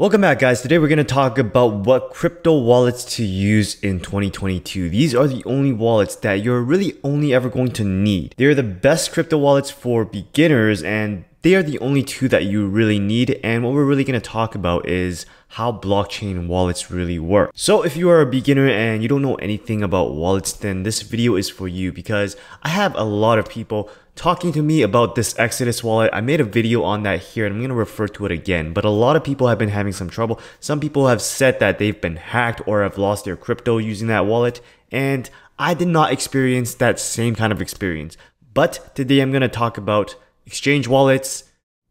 Welcome back guys. Today we're going to talk about what crypto wallets to use in 2022. These are the only wallets that you're really only ever going to need. They're the best crypto wallets for beginners and they are the only two that you really need. And what we're really going to talk about is how blockchain wallets really work. So if you are a beginner and you don't know anything about wallets, then this video is for you because I have a lot of people talking to me about this Exodus wallet. I made a video on that here and I'm going to refer to it again. But a lot of people have been having some trouble. Some people have said that they've been hacked or have lost their crypto using that wallet. And I did not experience that same kind of experience. But today I'm going to talk about exchange wallets,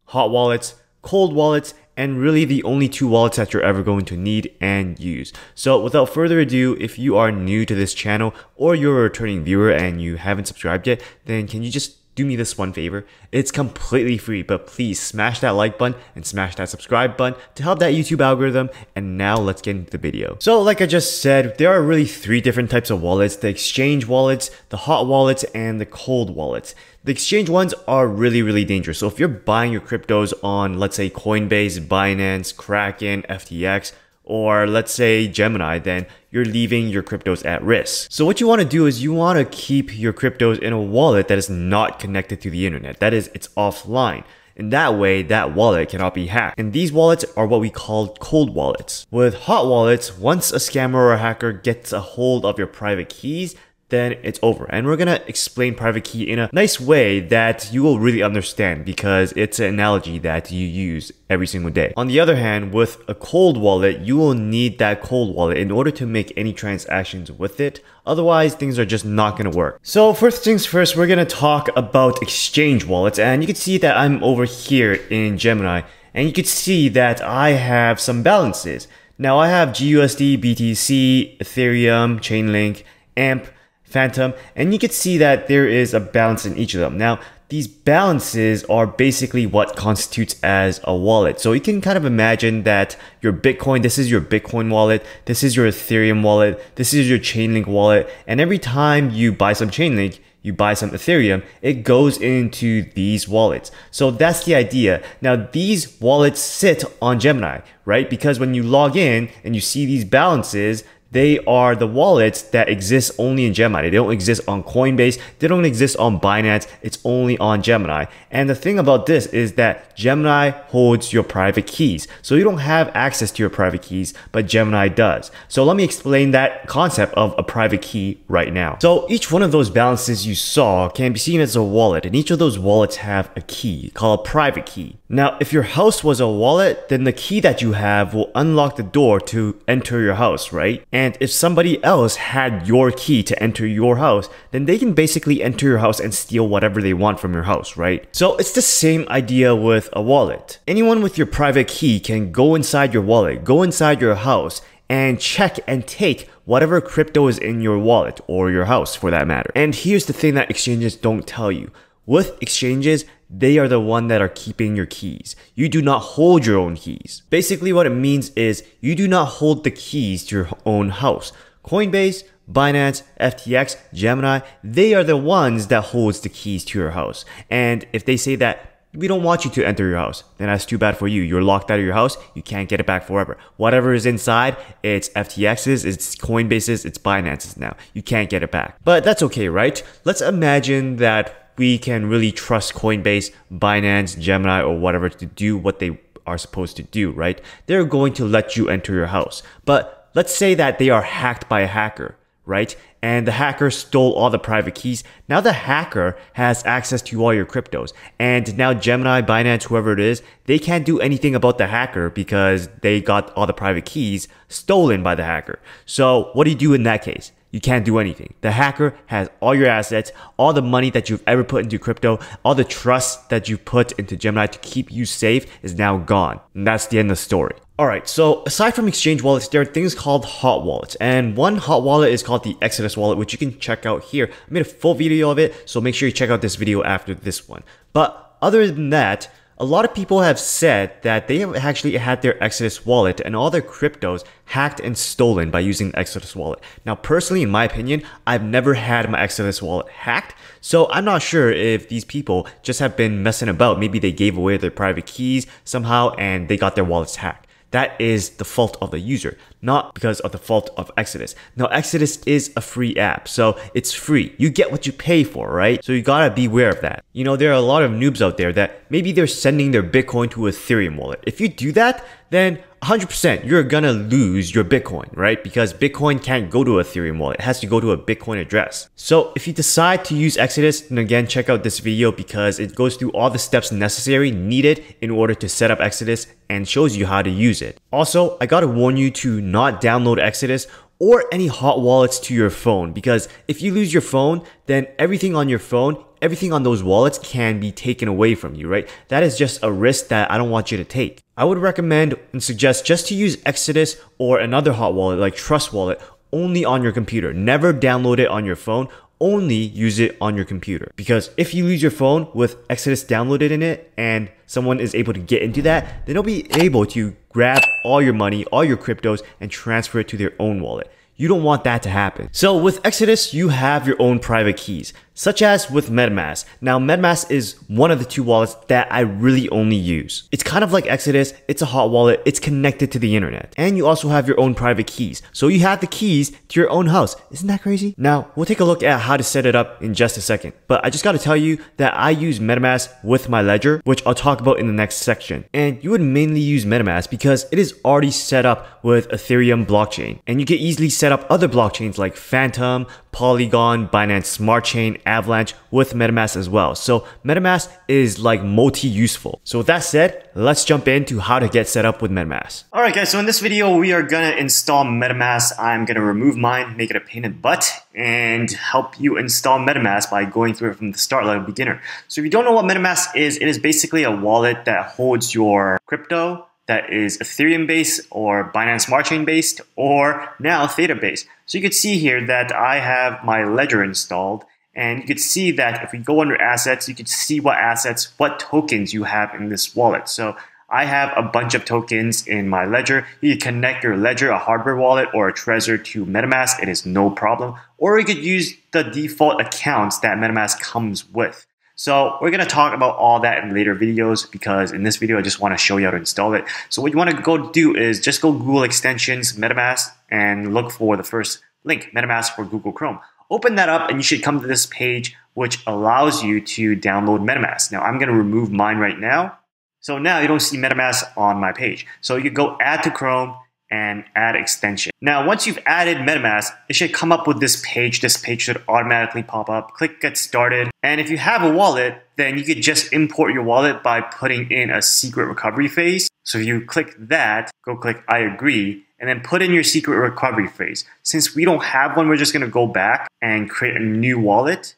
hot wallets, cold wallets, and really the only two wallets that you're ever going to need and use. So without further ado, if you are new to this channel or you're a returning viewer and you haven't subscribed yet, then can you just do me this one favor. It's completely free, but please smash that like button and smash that subscribe button to help that YouTube algorithm. And now let's get into the video. So like I just said, there are really three different types of wallets, the exchange wallets, the hot wallets, and the cold wallets. The exchange ones are really, really dangerous. So if you're buying your cryptos on, let's say Coinbase, Binance, Kraken, FTX, or let's say Gemini, then you're leaving your cryptos at risk. So what you want to do is you want to keep your cryptos in a wallet that is not connected to the internet. That is, it's offline. And that way, that wallet cannot be hacked. And these wallets are what we call cold wallets. With hot wallets, once a scammer or a hacker gets a hold of your private keys, then it's over. And we're gonna explain private key in a nice way that you will really understand because it's an analogy that you use every single day. On the other hand, with a cold wallet, you will need that cold wallet in order to make any transactions with it. Otherwise, things are just not gonna work. So first things first, we're gonna talk about exchange wallets. And you can see that I'm over here in Gemini and you can see that I have some balances. Now I have GUSD, BTC, Ethereum, Chainlink, AMP, Fantom, and you can see that there is a balance in each of them. Now, these balances are basically what constitutes as a wallet. So you can kind of imagine that your Bitcoin, this is your Bitcoin wallet, this is your Ethereum wallet, this is your Chainlink wallet, and every time you buy some Chainlink, you buy some Ethereum, it goes into these wallets. So that's the idea. Now these wallets sit on Gemini, right? Because when you log in and you see these balances, they are the wallets that exist only in Gemini. They don't exist on Coinbase. They don't exist on Binance. It's only on Gemini. And the thing about this is that Gemini holds your private keys. So you don't have access to your private keys, but Gemini does. So let me explain that concept of a private key right now. So each one of those balances you saw can be seen as a wallet and each of those wallets have a key called a private key. Now, if your house was a wallet, then the key that you have will unlock the door to enter your house, right? If somebody else had your key to enter your house, then they can basically enter your house and steal whatever they want from your house, right? So it's the same idea with a wallet. Anyone with your private key can go inside your wallet, go inside your house, and check and take whatever crypto is in your wallet or your house for that matter. And here's the thing that exchanges don't tell you. With exchanges, they are the one that are keeping your keys. You do not hold your own keys. Basically what it means is you do not hold the keys to your own house. Coinbase, Binance, FTX, Gemini, they are the ones that holds the keys to your house. And if they say that we don't want you to enter your house, then that's too bad for you. You're locked out of your house. You can't get it back forever. Whatever is inside, it's FTX's, it's Coinbase's, it's Binance's now. You can't get it back. But that's okay, right? Let's imagine that we can really trust Coinbase, Binance, Gemini, or whatever to do what they are supposed to do, right? They're going to let you enter your house. But let's say that they are hacked by a hacker, right? And the hacker stole all the private keys. Now the hacker has access to all your cryptos. And now Gemini, Binance, whoever it is, they can't do anything about the hacker because they got all the private keys stolen by the hacker. So what do you do in that case? You can't do anything. The hacker has all your assets, all the money that you've ever put into crypto, all the trust that you put into Gemini to keep you safe is now gone. And that's the end of the story. Alright, so aside from exchange wallets, there are things called hot wallets. And one hot wallet is called the Exodus wallet, which you can check out here. I made a full video of it, so make sure you check out this video after this one. But other than that, a lot of people have said that they have actually had their Exodus wallet and all their cryptos hacked and stolen by using Exodus wallet. Now, personally, in my opinion, I've never had my Exodus wallet hacked, so I'm not sure if these people just have been messing about. Maybe they gave away their private keys somehow and they got their wallets hacked. That is the fault of the user, not because of the fault of Exodus. Now, Exodus is a free app, so it's free. You get what you pay for, right? So you gotta be aware of that. You know, there are a lot of noobs out there that maybe they're sending their Bitcoin to Ethereum wallet. If you do that, then 100% you're gonna lose your Bitcoin, right? Because Bitcoin can't go to Ethereum wallet. It has to go to a Bitcoin address. So if you decide to use Exodus, then again, check out this video because it goes through all the steps necessary needed in order to set up Exodus and shows you how to use it. Also, I gotta warn you to not download Exodus or any hot wallets to your phone because if you lose your phone, then everything on your phone, everything on those wallets can be taken away from you, right? That is just a risk that I don't want you to take. I would recommend and suggest just to use Exodus or another hot wallet like Trust Wallet only on your computer. Never download it on your phone. Only use it on your computer. Because if you lose your phone with Exodus downloaded in it and someone is able to get into that, then they'll be able to grab all your money, all your cryptos, and transfer it to their own wallet. You don't want that to happen. So with Exodus, you have your own private keys, such as with MetaMask. Now MetaMask is one of the two wallets that I really only use. It's kind of like Exodus, it's a hot wallet, it's connected to the internet. And you also have your own private keys. So you have the keys to your own house. Isn't that crazy? Now, we'll take a look at how to set it up in just a second. But I just gotta tell you that I use MetaMask with my ledger, which I'll talk about in the next section. And you would mainly use MetaMask because it is already set up with Ethereum blockchain. And you can easily set up other blockchains like Fantom, Polygon, Binance Smart Chain, Avalanche with MetaMask as well. So MetaMask is like multi-useful. So with that said, let's jump into how to get set up with MetaMask. Alright guys, so in this video, we are gonna install MetaMask. I'm gonna remove mine, make it a pain in the butt, and help you install MetaMask by going through it from the start like a beginner. So if you don't know what MetaMask is, it is basically a wallet that holds your crypto that is Ethereum based or Binance Smart Chain based or now Theta based. So you could see here that I have my ledger installed and you could see that if we go under assets, you could see what assets, what tokens you have in this wallet. So I have a bunch of tokens in my ledger. You can connect your ledger, a hardware wallet, or a Trezor to MetaMask. It is no problem. Or you could use the default accounts that MetaMask comes with. So we're going to talk about all that in later videos because in this video I just want to show you how to install it. So what you want to go do is just go Google extensions MetaMask and look for the first link, MetaMask for Google Chrome. Open that up and you should come to this page which allows you to download MetaMask. Now I'm going to remove mine right now. So now you don't see MetaMask on my page. So you go add to Chrome and add extension. Now, once you've added MetaMask, it should come up with this page. This page should automatically pop up. Click get started. And if you have a wallet, then you could just import your wallet by putting in a secret recovery phrase. So if you click that, go click I agree, and then put in your secret recovery phrase. Since we don't have one, we're just gonna go back and create a new wallet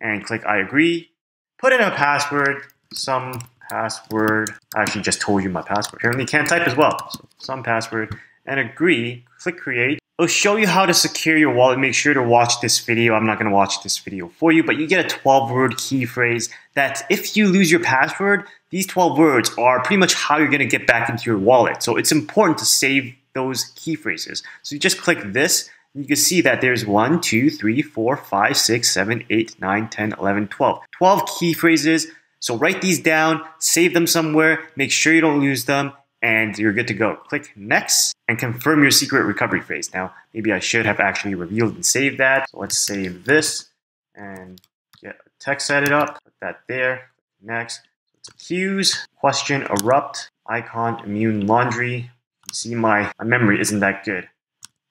and click I agree. Put in a password, some password. I actually just told you my password. Apparently you can't type as well. So some password and agree. Click create. It'll show you how to secure your wallet. Make sure to watch this video. I'm not going to watch this video for you, but you get a 12 word key phrase that if you lose your password, these 12 words are pretty much how you're going to get back into your wallet. So it's important to save those key phrases. So you just click this you can see that there's 1, 2, 3, 4, 5, 6, 7, 8, 9, 10, 11, 12. 12 key phrases so write these down, save them somewhere, make sure you don't lose them, and you're good to go. Click next and confirm your secret recovery phrase. Now, maybe I should have actually revealed and saved that. So let's save this and get a text set it up. Put that there. Next. It's accuse, question, erupt, icon, immune, laundry. See my, my memory isn't that good.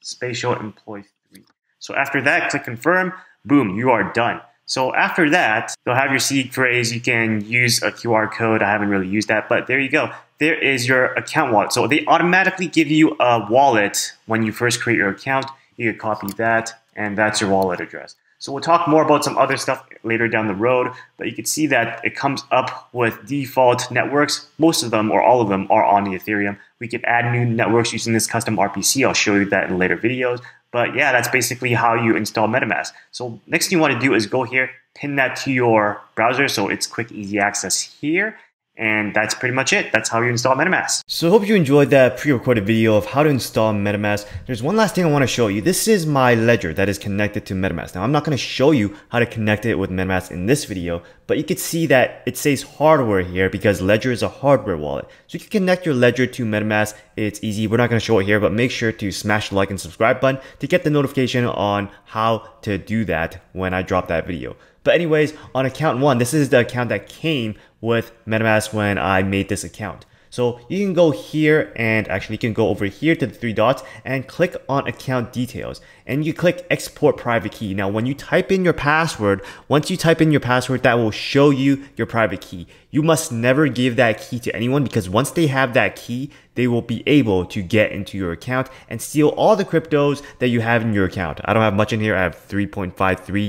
Spatial employee three. So after that, click confirm. Boom, you are done. So after that, you'll have your seed phrase. You can use a QR code. I haven't really used that, but there you go. There is your account wallet. So they automatically give you a wallet when you first create your account. You can copy that, and that's your wallet address. So we'll talk more about some other stuff later down the road, but you can see that it comes up with default networks. Most of them or all of them are on the Ethereum. We can add new networks using this custom RPC. I'll show you that in later videos. But yeah, that's basically how you install MetaMask. So next thing you want to do is go here, pin that to your browser so it's quick, easy access here. And that's pretty much it. That's how you install MetaMask. So I hope you enjoyed that pre-recorded video of how to install MetaMask. There's one last thing I want to show you. This is my ledger that is connected to MetaMask. Now I'm not going to show you how to connect it with MetaMask in this video, but you can see that it says hardware here because Ledger is a hardware wallet. So you can connect your Ledger to MetaMask. It's easy. We're not going to show it here, but make sure to smash the like and subscribe button to get the notification on how to do that when I drop that video. But anyways, on account one, this is the account that came with MetaMask when I made this account. So you can go here and actually you can go over here to the three dots and click on account details and you click export private key. Now when you type in your password, once you type in your password that will show you your private key. You must never give that key to anyone because once they have that key, they will be able to get into your account and steal all the cryptos that you have in your account. I don't have much in here. I have 3.53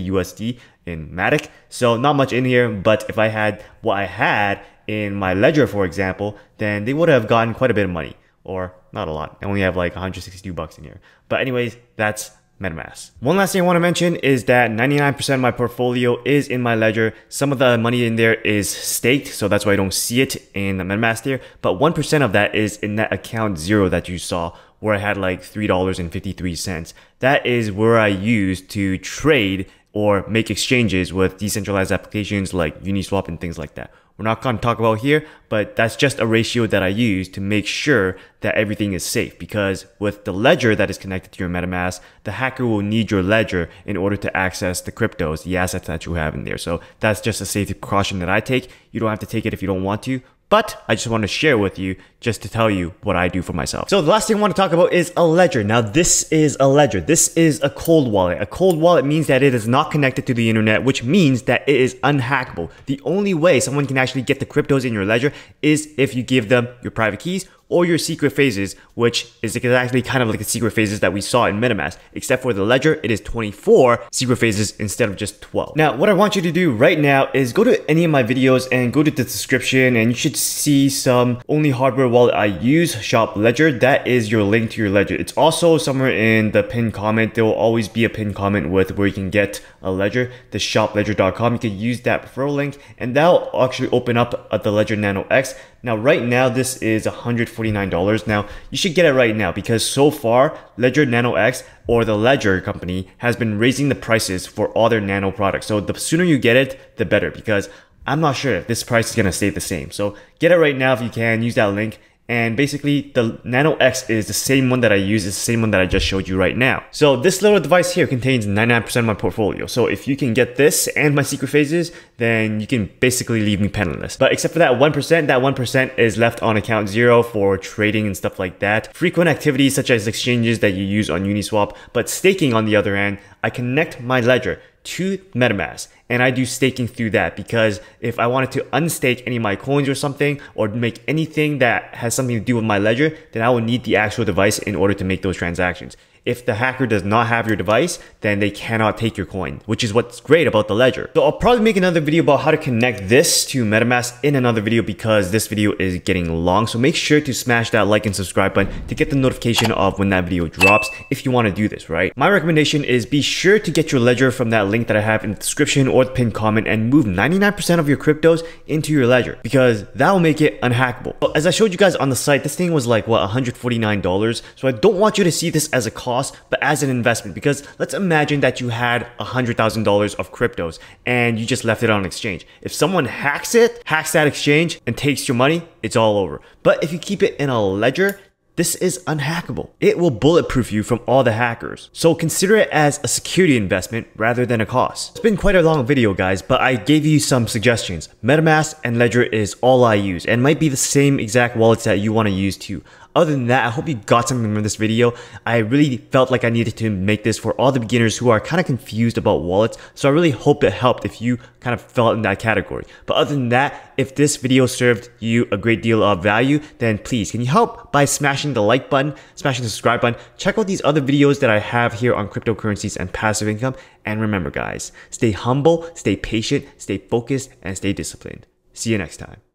USD in Matic. So not much in here, but if I had what I had in my ledger, for example, then they would have gotten quite a bit of money or not a lot. I only have like 162 bucks in here. But anyways, that's MetaMask. One last thing I want to mention is that 99% of my portfolio is in my ledger. Some of the money in there is staked, so that's why I don't see it in the MetaMask there. But 1% of that is in that account zero that you saw where I had like $3.53. That is where I used to trade or make exchanges with decentralized applications like Uniswap and things like that. We're not going to talk about here, but that's just a ratio that I use to make sure that everything is safe because with the ledger that is connected to your MetaMask, the hacker will need your ledger in order to access the cryptos, the assets that you have in there. So that's just a safety precaution that I take. You don't have to take it if you don't want to, but I just want to share with you just to tell you what I do for myself. So the last thing I want to talk about is a ledger. Now this is a ledger. This is a cold wallet. A cold wallet means that it is not connected to the internet, which means that it is unhackable. The only way someone can actually get the cryptos in your ledger is if you give them your private keys or your secret phases, which is exactly kind of like the secret phases that we saw in MetaMask. Except for the ledger, it is 24 secret phases instead of just 12. Now, what I want you to do right now is go to any of my videos and go to the description and you should see some only hardware wallet I use, Shop Ledger. That is your link to your ledger. It's also somewhere in the pinned comment. There will always be a pinned comment with where you can get a ledger, the shopledger.com. You can use that referral link and that'll actually open up at the Ledger Nano X. Now, right now, this is $149. Now, you should get it right now because so far, Ledger Nano X or the Ledger company has been raising the prices for all their nano products. So the sooner you get it, the better because I'm not sure if this price is going to stay the same. So get it right now if you can. Use that link and basically the Nano X is the same one that I use, is the same one that I just showed you right now. So this little device here contains 99% of my portfolio. So if you can get this and my secret phases, then you can basically leave me penniless. But except for that 1%, that 1% is left on account zero for trading and stuff like that. Frequent activities such as exchanges that you use on Uniswap, but staking on the other hand, I connect my ledger to MetaMask and I do staking through that because if I wanted to unstake any of my coins or something or make anything that has something to do with my ledger, then I will need the actual device in order to make those transactions. If the hacker does not have your device, then they cannot take your coin, which is what's great about the ledger. So I'll probably make another video about how to connect this to MetaMask in another video because this video is getting long. So make sure to smash that like and subscribe button to get the notification of when that video drops if you want to do this, right? My recommendation is be sure to get your ledger from that link that I have in the description or the pinned comment and move 99% of your cryptos into your ledger because that will make it unhackable. So as I showed you guys on the site, this thing was like, what, $149. So I don't want you to see this as a cost but as an investment. Because let's imagine that you had $100,000 of cryptos and you just left it on exchange. If someone hacks it, hacks that exchange and takes your money, it's all over. But if you keep it in a ledger, this is unhackable. It will bulletproof you from all the hackers. So consider it as a security investment rather than a cost. It's been quite a long video guys, but I gave you some suggestions. MetaMask and Ledger is all I use and might be the same exact wallets that you want to use too. Other than that, I hope you got something from this video. I really felt like I needed to make this for all the beginners who are kind of confused about wallets. So I really hope it helped if you kind of fell in that category. But other than that, if this video served you a great deal of value, then please, can you help by smashing the like button, smashing the subscribe button, check out these other videos that I have here on cryptocurrencies and passive income. And remember guys, stay humble, stay patient, stay focused, and stay disciplined. See you next time.